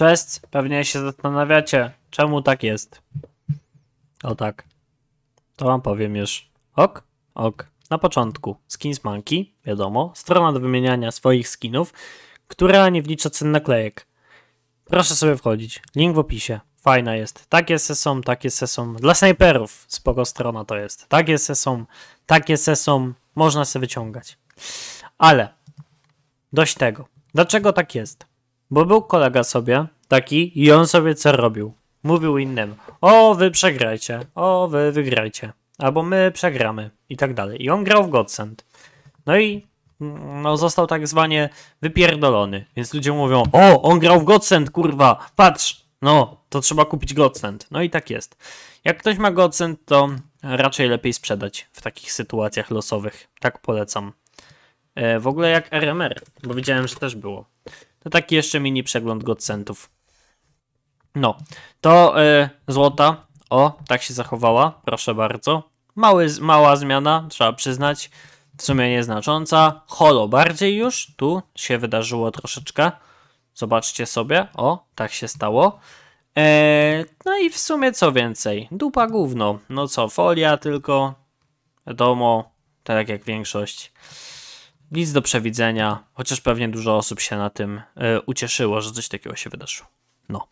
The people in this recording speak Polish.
Cześć, pewnie się zastanawiacie, czemu tak jest. O tak. To wam powiem już. Ok? Ok. Na początku Skins Monkey, wiadomo, strona do wymieniania swoich skinów, która nie wlicza cen naklejek. Proszę sobie wchodzić. Link w opisie. Fajna jest. Takie se są, takie se są. Dla snajperów spoko strona to jest. Takie se są, takie se są. Można se wyciągać. Ale dość tego. Dlaczego tak jest? Bo był kolega sobie taki i on sobie co robił? Mówił innym, o wy przegrajcie, o wy wygrajcie, albo my przegramy i tak dalej. I on grał w Godsend. No i no, został tak zwanie wypierdolony. Więc ludzie mówią, o on grał w Godsend, kurwa, patrz, no to trzeba kupić Godsend. No i tak jest. Jak ktoś ma Godsend, to raczej lepiej sprzedać w takich sytuacjach losowych. Tak polecam. E, w ogóle jak RMR, bo widziałem, że też było. To taki jeszcze mini przegląd Godsentów. No, to y, złota, o, tak się zachowała, proszę bardzo. Mały, mała zmiana, trzeba przyznać, w sumie nieznacząca. Holo bardziej już, tu się wydarzyło troszeczkę. Zobaczcie sobie, o, tak się stało. E, no i w sumie co więcej, dupa gówno. No co, folia tylko, wiadomo, tak jak większość. Nic do przewidzenia, chociaż pewnie dużo osób się na tym y, ucieszyło, że coś takiego się wydarzyło. No.